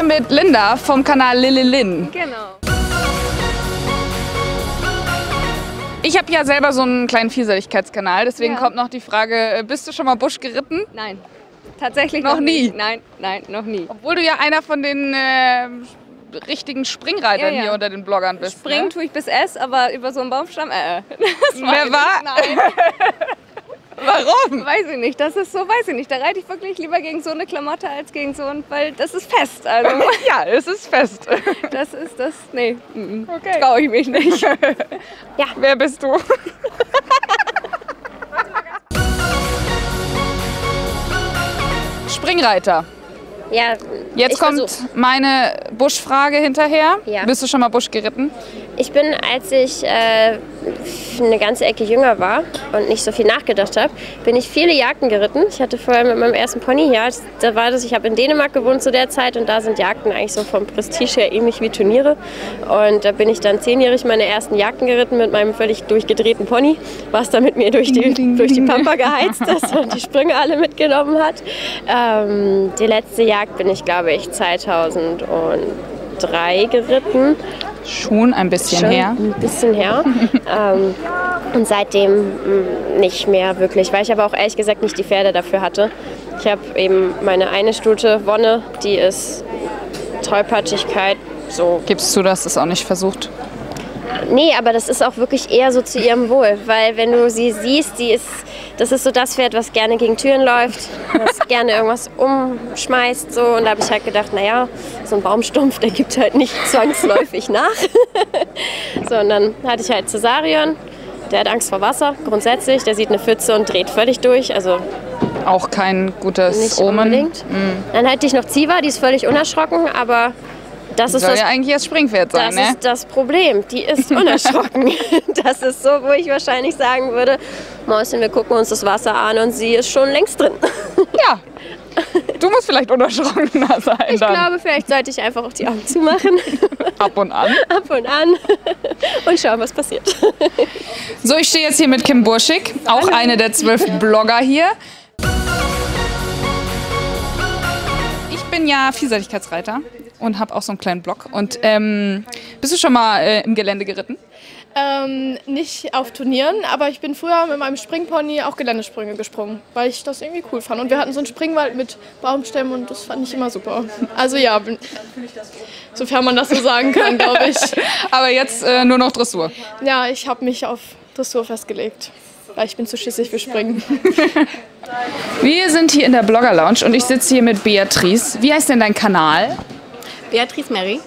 hier mit Linda vom Kanal Lillilin. Genau. Ich habe ja selber so einen kleinen Vielseitigkeitskanal, deswegen Ja. kommt noch die Frage, äh, bist du schon mal Busch geritten? Nein. Tatsächlich Noch noch, nie? nie. Nein, nein, noch nie. Obwohl du ja einer von den äh, richtigen Springreitern Ja, ja. hier unter den Bloggern bist. Springen ne? tue ich bis S, aber über so einen Baumstamm, äh. Das Wer war? Nein, Warum? weiß ich nicht. Das ist so, weiß ich nicht. Da reite ich wirklich lieber gegen so eine Klamotte als gegen so ein, weil das ist fest. Also Ja, es ist fest. das ist das, nee, mm, Okay. traue ich mich nicht. Wer bist du? Springreiter. Ja, Jetzt kommt versuch's. meine Buschfrage hinterher. Ja. Bist du schon mal Busch geritten? Ich bin, als ich äh, eine ganze Ecke jünger war und nicht so viel nachgedacht habe, bin ich viele Jagden geritten. Ich hatte vorher mit meinem ersten Pony hier, da war das, ich habe in Dänemark gewohnt zu der Zeit und da sind Jagden eigentlich so vom Prestige her ähnlich wie Turniere. Und da bin ich dann zehnjährig meine ersten Jagden geritten mit meinem völlig durchgedrehten Pony, was da mit mir durch die, durch die Pampa geheizt ist und die Sprünge alle mitgenommen hat. Ähm, die letzte Jagd bin ich, glaube ich, 2003 geritten. Schon ein bisschen Schon her. Ein bisschen her. ähm, und seitdem mh, nicht mehr wirklich, weil ich aber auch ehrlich gesagt nicht die Pferde dafür hatte. Ich habe eben meine eine Stute Wonne, die ist Tollpatschigkeit, so. Gibst du das? Ist auch nicht versucht. Nee, aber das ist auch wirklich eher so zu ihrem Wohl, weil wenn du sie siehst, die ist, das ist so das Pferd, was gerne gegen Türen läuft, was gerne irgendwas umschmeißt, so. Und da habe ich halt gedacht, naja, so ein Baumstumpf, der gibt halt nicht zwangsläufig nach. so, und dann hatte ich halt Cesarion, der hat Angst vor Wasser, grundsätzlich, der sieht eine Pfütze und dreht völlig durch, also Auch kein gutes nicht Omen. unbedingt. Dann hatte ich noch Ziva, die ist völlig unerschrocken, aber das ist Soll das ja eigentlich erst Springpferd sein, das ne? ist das Problem. Die ist unerschrocken. das ist so, wo ich wahrscheinlich sagen würde, Mäuschen, wir gucken uns das Wasser an und sie ist schon längst drin. Ja. Du musst vielleicht unerschrockener sein Ich dann. glaube, vielleicht sollte ich einfach auch die Augen zumachen, Ab und an. ab und an und schauen, was passiert. So, ich stehe jetzt hier mit Kim Burschig, auch eine der zwölf Blogger hier. Ich bin ja Vielseitigkeitsreiter und habe auch so einen kleinen Blog. Und ähm, bist du schon mal äh, im Gelände geritten? Ähm, nicht auf Turnieren, aber ich bin früher mit meinem Springpony auch Geländesprünge gesprungen, weil ich das irgendwie cool fand. Und wir hatten so einen Springwald mit Baumstämmen und das fand ich immer super. Also ja, sofern man das so sagen kann, glaube ich. Aber jetzt äh, nur noch Dressur. Ja, ich habe mich auf Dressur festgelegt, weil ich bin zu schissig für Springen. Wir sind hier in der Blogger Lounge und ich sitze hier mit Beatrice. Wie heißt denn dein Kanal? Beatrice Mary.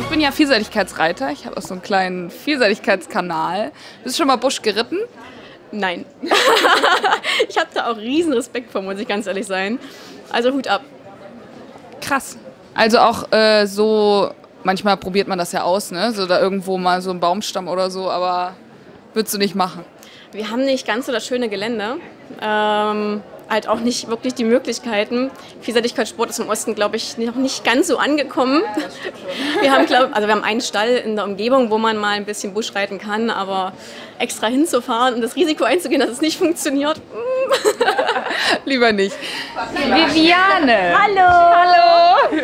Ich bin ja Vielseitigkeitsreiter. Ich habe auch so einen kleinen Vielseitigkeitskanal. Bist du schon mal Busch geritten? Nein. ich habe da auch riesen Respekt vor, muss ich ganz ehrlich sein. Also Hut ab. Krass. Also auch äh, so, manchmal probiert man das ja aus, ne? So da irgendwo mal so ein Baumstamm oder so, aber würdest du nicht machen. Wir haben nicht ganz so das schöne Gelände. Ähm, halt auch nicht wirklich die Möglichkeiten. Vielseitigkeitssport ist im Osten, glaube ich, noch nicht ganz so angekommen. Wir haben, glaub, also wir haben einen Stall in der Umgebung, wo man mal ein bisschen Busch reiten kann, aber extra hinzufahren und das Risiko einzugehen, dass es nicht funktioniert, Lieber nicht. Viviane. Hallo! Hallo.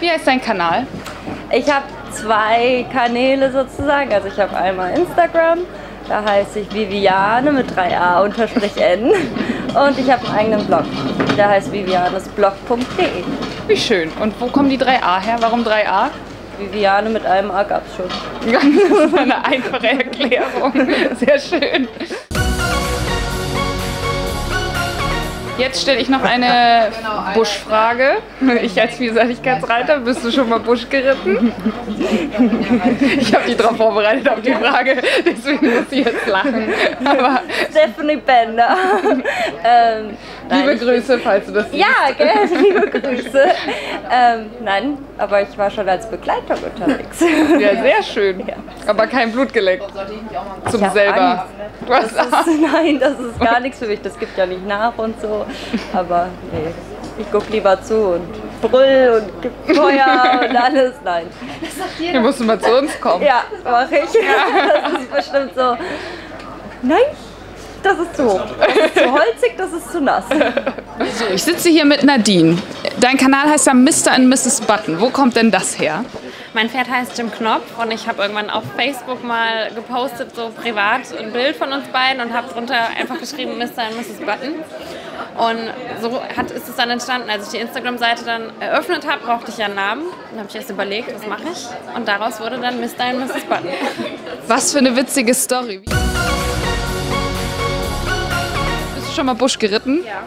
Wie heißt dein Kanal? Ich habe zwei Kanäle sozusagen. Also ich habe einmal Instagram, da heiße ich Viviane mit 3a unterstrich n. Und ich habe einen eigenen Blog, der heißt vivianesblog.de. Wie schön. Und wo kommen die 3a her? Warum 3a? Viviane mit einem A gab es schon. Das ist eine einfache Erklärung. Sehr schön. Jetzt stelle ich noch eine Buschfrage. Ich als Vielseitigkeitsreiter, bist du schon mal Busch geritten? Ich habe die darauf vorbereitet auf die Frage, deswegen muss ich jetzt lachen. Aber Stephanie Bender. ähm, nein, liebe Grüße, falls du das siehst. Ja, gell, liebe Grüße. ähm, nein, aber ich war schon als Begleitung unterwegs. Ja, sehr schön. Aber kein Blut geleckt. Zum selber. Angst. Du hast Das ist, nein, das ist gar nichts für mich. Das gibt ja nicht nach und so. Aber nee, ich guck lieber zu und brüll und gib Feuer und alles. Nein. Du musst mal zu uns kommen. Ja, mache ich. Das ist bestimmt so. Nein, das ist zu hoch. Das ist zu holzig, das ist zu nass. So, ich sitze hier mit Nadine. Dein Kanal heißt ja Mr. and Mrs. Button. Wo kommt denn das her? Mein Pferd heißt Jim Knopf und ich habe irgendwann auf Facebook mal gepostet, so privat, ein Bild von uns beiden und habe drunter einfach geschrieben Mr. und Mrs. Button. Und so hat, ist es dann entstanden, als ich die Instagram-Seite dann eröffnet habe, brauchte ich ja einen Namen. Dann habe ich erst überlegt, was mache ich? Und daraus wurde dann Mr. und Mrs. Button. Was für eine witzige Story. Bist du schon mal Busch geritten? Ja.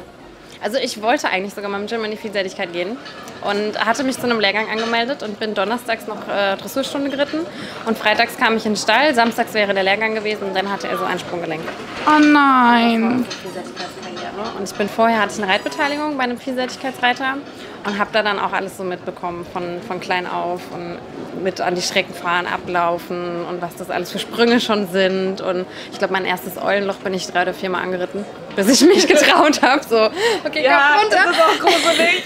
Also ich wollte eigentlich sogar mal mit Jim in die Vielseitigkeit gehen und hatte mich zu einem Lehrgang angemeldet und bin donnerstags noch äh, Dressurstunde geritten und freitags kam ich in den Stall, samstags wäre der Lehrgang gewesen und dann hatte er so ein Sprunggelenk. Oh nein. Und ich bin vorher, hatte ich eine Reitbeteiligung bei einem Vielseitigkeitsreiter und habe da dann auch alles so mitbekommen, von, von klein auf und mit an die Strecken fahren, ablaufen und was das alles für Sprünge schon sind. Und ich glaube, mein erstes Eulenloch bin ich drei oder viermal angeritten, bis ich mich getraut habe. So, okay, Ja, komm runter. das ist auch gruselig.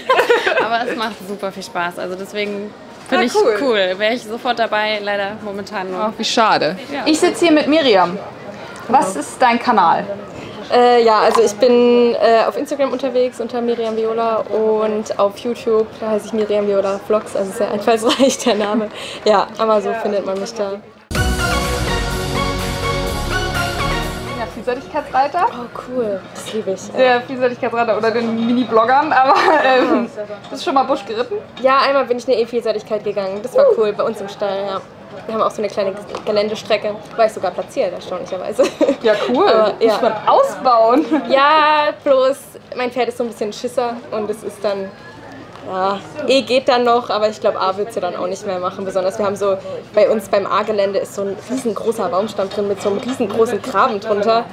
Aber es macht super viel Spaß. Also deswegen finde Ah, ich cool. cool. Wäre ich sofort dabei, leider momentan nur. Ach, wie schade. Ich sitze hier mit Miriam. Was ist dein Kanal? Äh, ja, also ich bin äh, auf Instagram unterwegs unter Miriam Viola und auf YouTube, da heiße ich Miriam Viola Vlogs, also sehr einfallsreich der Name. Ja, aber so findet man mich da. Ja, Vielseitigkeitsreiter. Oh cool, das liebe ich. Der Vielseitigkeitsreiter oder den Mini-Bloggern, aber ähm, bist du schon mal Busch geritten? Ja, einmal bin ich in eine E-Vielseitigkeit gegangen, das war cool, bei uns im Stall, ja. Wir haben auch so eine kleine Geländestrecke, war ich sogar platziert, erstaunlicherweise. Ja, cool. Aber, ja. Muss man ausbauen. Ja, bloß mein Pferd ist so ein bisschen Schisser und es ist dann, ja, E geht dann noch, aber ich glaube A wird sie dann auch nicht mehr machen. Besonders wir haben so, bei uns beim A-Gelände ist so ein riesengroßer Baumstamm drin mit so einem riesengroßen Graben drunter.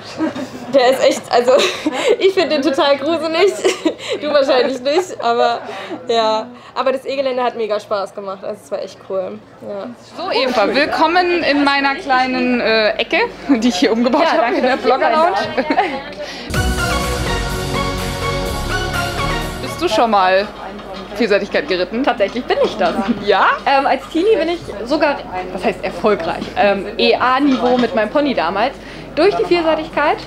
Der ist echt, also ich finde den total gruselig, du wahrscheinlich nicht, aber ja. Aber das E-Gelände hat mega Spaß gemacht, also es war echt cool. Ja. So, Eva, willkommen in meiner kleinen äh, Ecke, die ich hier umgebaut habe, in der Blogger-Lounge. Bist du schon mal Vielseitigkeit geritten? Tatsächlich bin ich das. Ja? Ähm, als Teenie bin ich sogar, was heißt erfolgreich, ähm, EA-Niveau mit meinem Pony damals, durch die Vielseitigkeit,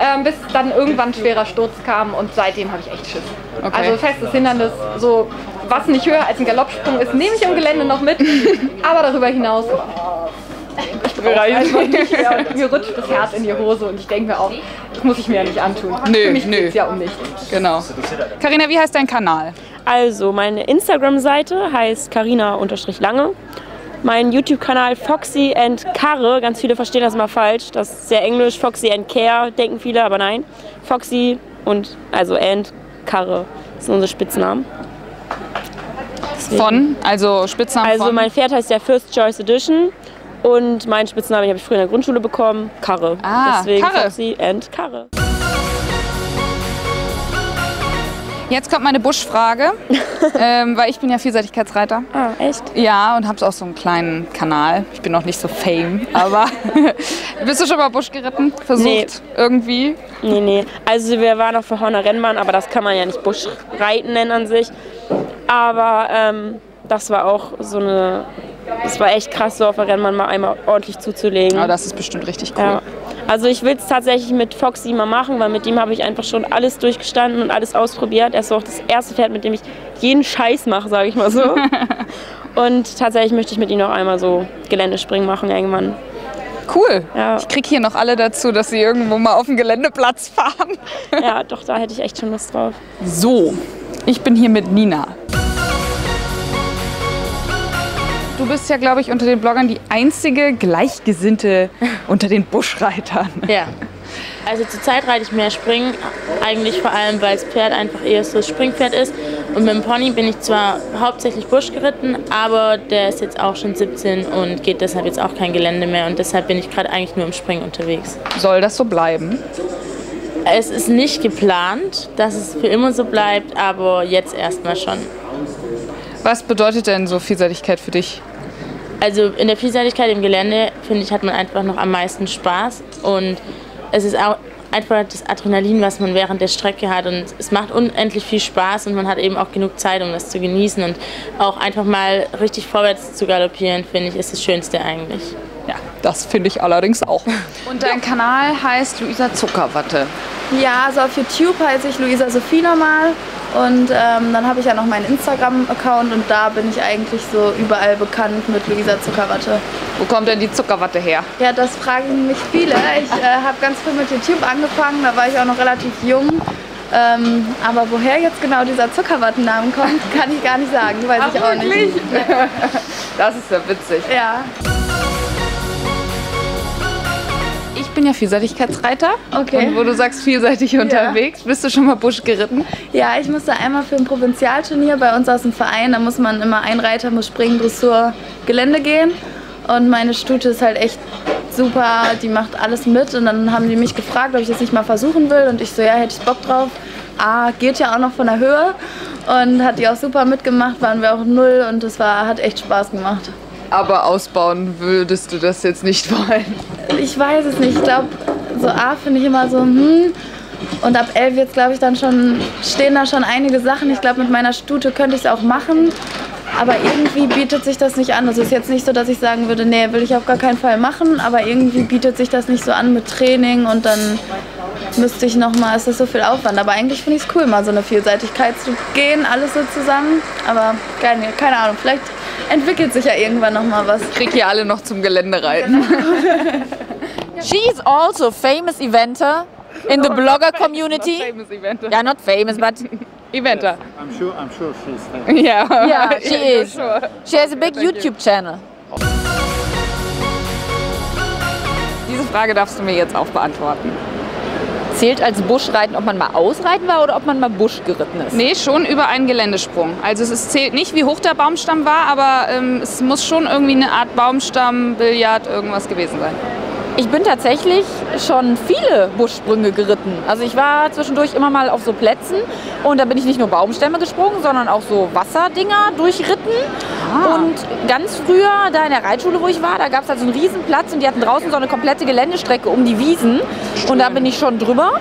ähm, bis dann irgendwann ein schwerer Sturz kam und seitdem habe ich echt Schiss. Okay. Also festes Hindernis, so was nicht höher als ein Galoppsprung ist, nehme ich im Gelände noch mit, aber darüber hinaus also nicht mehr. Und mir rutscht das Herz in die Hose und ich denke mir auch, das muss ich mir ja nicht antun. Nö, Für mich nö. geht's ja um nichts. Genau. Carina, wie heißt dein Kanal? Also, meine Instagram-Seite heißt carina-lange. Mein YouTube-Kanal Foxy and Karre, ganz viele verstehen das mal falsch. Das ist sehr englisch, Foxy and Care, denken viele, aber nein. Foxy und, also and Karre, das sind unsere Spitznamen. Deswegen- Von, also Spitznamen Also von? mein Pferd heißt ja First Choice Edition und mein Spitzname den habe ich früher in der Grundschule bekommen, Karre. Ah, Deswegen Karre. Foxy and Karre. Jetzt kommt meine Buschfrage, ähm, weil ich bin ja Vielseitigkeitsreiter. Ah, echt? Ja, und habe auch so einen kleinen Kanal. Ich bin noch nicht so fame, aber bist du schon mal Busch geritten? Versucht Nee. irgendwie? Nee, nee. Also wir waren auf der Horner Rennbahn, aber das kann man ja nicht Buschreiten nennen an sich. Aber ähm, das war auch so eine, das war echt krass, so auf der Rennbahn mal einmal ordentlich zuzulegen. Aber das ist bestimmt richtig cool. ja. Also ich will es tatsächlich mit Foxy mal machen, weil mit dem habe ich einfach schon alles durchgestanden und alles ausprobiert. Er ist auch das erste Pferd, mit dem ich jeden Scheiß mache, sage ich mal so. und tatsächlich möchte ich mit ihm noch einmal so Geländespringen machen irgendwann. Cool. Ja. Ich krieg hier noch alle dazu, dass sie irgendwo mal auf den Geländeplatz fahren. Ja, doch, da hätte ich echt schon Lust drauf. So, ich bin hier mit Nina. Du bist ja, glaube ich, unter den Bloggern die einzige Gleichgesinnte unter den Buschreitern. Ja. Also zurzeit reite ich mehr Springen, eigentlich vor allem, weil das Pferd einfach eher so das Springpferd ist. Und mit dem Pony bin ich zwar hauptsächlich Busch geritten, aber der ist jetzt auch schon 17 und geht deshalb jetzt auch kein Gelände mehr. Und deshalb bin ich gerade eigentlich nur im Springen unterwegs. Soll das so bleiben? Es ist nicht geplant, dass es für immer so bleibt, aber jetzt erstmal schon. Was bedeutet denn so Vielseitigkeit für dich? Also in der Vielseitigkeit im Gelände, finde ich, hat man einfach noch am meisten Spaß. Und es ist auch einfach das Adrenalin, was man während der Strecke hat. Und es macht unendlich viel Spaß und man hat eben auch genug Zeit, um das zu genießen. Und auch einfach mal richtig vorwärts zu galoppieren, finde ich, ist das Schönste eigentlich. Ja, das finde ich allerdings auch. Und dein Kanal heißt Luisa Zuckerwatte. Ja, also auf YouTube heiße ich Luisa Sophie normal. Und ähm, dann habe ich ja noch meinen Instagram-Account und da bin ich eigentlich so überall bekannt mit Luisa Zuckerwatte. Wo kommt denn die Zuckerwatte her? Ja, das fragen mich viele. Ich äh, habe ganz früh mit YouTube angefangen, da war ich auch noch relativ jung. Ähm, aber woher jetzt genau dieser Zuckerwattennamen kommt, kann ich gar nicht sagen. Weiß Ach, ich auch wirklich? nicht. Das ist ja witzig. Ja. Bin ja Vielseitigkeitsreiter. Okay. Und wo du sagst vielseitig unterwegs, bist du schon mal Busch geritten? Ja, ich musste einmal für ein Provinzialturnier bei uns aus dem Verein, da muss man immer ein Reiter muss springen, Dressur, Gelände gehen. Und meine Stute ist halt echt super, die macht alles mit. Und dann haben die mich gefragt, ob ich das nicht mal versuchen will. Und ich so, ja, hätte ich Bock drauf. Ah, geht ja auch noch von der Höhe. Und hat die auch super mitgemacht, waren wir auch null und das war, hat echt Spaß gemacht. Aber ausbauen würdest du das jetzt nicht wollen? Ich weiß es nicht. Ich glaube, so A finde ich immer so, hm. Und ab 11 jetzt glaube ich dann schon, stehen da schon einige Sachen. Ich glaube, mit meiner Stute könnte ich es auch machen. Aber irgendwie bietet sich das nicht an. Es ist jetzt nicht so, dass ich sagen würde, nee, will ich auf gar keinen Fall machen. Aber irgendwie bietet sich das nicht so an mit Training und dann müsste ich nochmal, ist das so viel Aufwand. Aber eigentlich finde ich es cool, mal so eine Vielseitigkeit zu gehen, alles so zusammen. Aber keine, keine Ahnung, vielleicht entwickelt sich ja irgendwann nochmal was. Krieg hier alle noch zum Gelände reiten. She's also a famous eventer in the blogger community. famous eventer. Yeah, not famous, but Eventer. I'm sure, I'm sure she's famous. Ja, yeah, she is. sure. She has a big YouTube channel. Diese Frage darfst du mir jetzt auch beantworten. Zählt als Buschreiten, ob man mal ausreiten war oder ob man mal Busch geritten ist? Nee, schon über einen Geländesprung. Also es ist, zählt nicht, wie hoch der Baumstamm war, aber ähm, es muss schon irgendwie eine Art Baumstamm, Billard, irgendwas gewesen sein. Ich bin tatsächlich schon viele Buschsprünge geritten. Also ich war zwischendurch immer mal auf so Plätzen und da bin ich nicht nur Baumstämme gesprungen, sondern auch so Wasserdinger durchritten. Und ganz früher, da in der Reitschule, wo ich war, da gab es halt so einen riesen Platz und die hatten draußen so eine komplette Geländestrecke um die Wiesen. Und da bin ich schon drüber.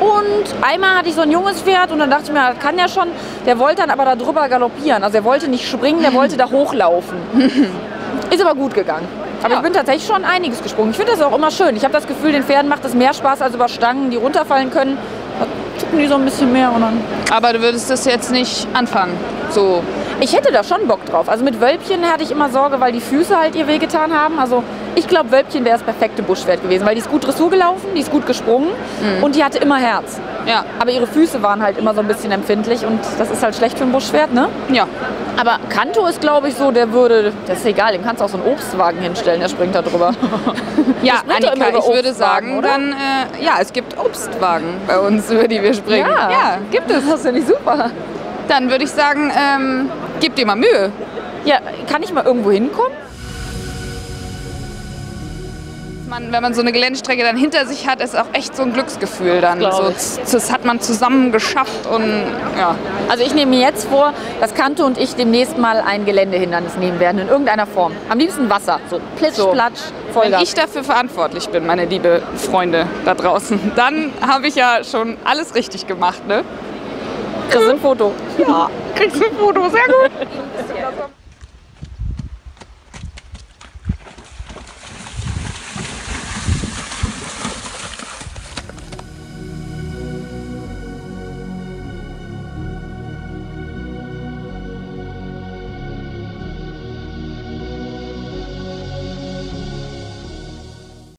Und einmal hatte ich so ein junges Pferd und dann dachte ich mir, das kann ja schon. Der wollte dann aber da drüber galoppieren. Also er wollte nicht springen, der wollte da hochlaufen. Ist aber gut gegangen. Aber ich bin tatsächlich schon einiges gesprungen. Ich finde das auch immer schön. Ich habe das Gefühl, den Pferden macht es mehr Spaß als über Stangen, die runterfallen können. Da zucken die so ein bisschen mehr und dann. Aber du würdest das jetzt nicht anfangen. So. Ich hätte da schon Bock drauf. Also mit Wölbchen hatte ich immer Sorge, weil die Füße halt ihr wehgetan haben. Also ich glaube, Wölbchen wäre das perfekte Buschpferd gewesen, weil die ist gut Dressur gelaufen, die ist gut gesprungen und die hatte immer Herz. Ja. Aber ihre Füße waren halt immer so ein bisschen empfindlich und das ist halt schlecht für ein Buschpferd, ne? Ja. Aber Kanto ist, glaube ich, so, der würde, das ist egal, dem kannst du auch so einen Obstwagen hinstellen, der springt da drüber. Ja, immer Annika, über ich würde sagen, oder? dann, äh, ja, es gibt Obstwagen bei uns, über die wir springen. Ja. ja gibt es. Das finde ich super. Dann würde ich sagen, ähm, gib dir mal Mühe. Ja, kann ich mal irgendwo hinkommen? Man, wenn man so eine Geländestrecke dann hinter sich hat, ist auch echt so ein Glücksgefühl dann. Das So, das hat man zusammen geschafft und ja. Also ich nehme mir jetzt vor, dass Kanto und ich demnächst mal ein Geländehindernis nehmen werden, in irgendeiner Form. Am liebsten Wasser, so plitsch, So. platsch, Wenn Vollgas. ich dafür verantwortlich bin, meine liebe Freunde da draußen, dann habe ich ja schon alles richtig gemacht, ne? Kriegst du ein Foto? Ja, Как за фуру, за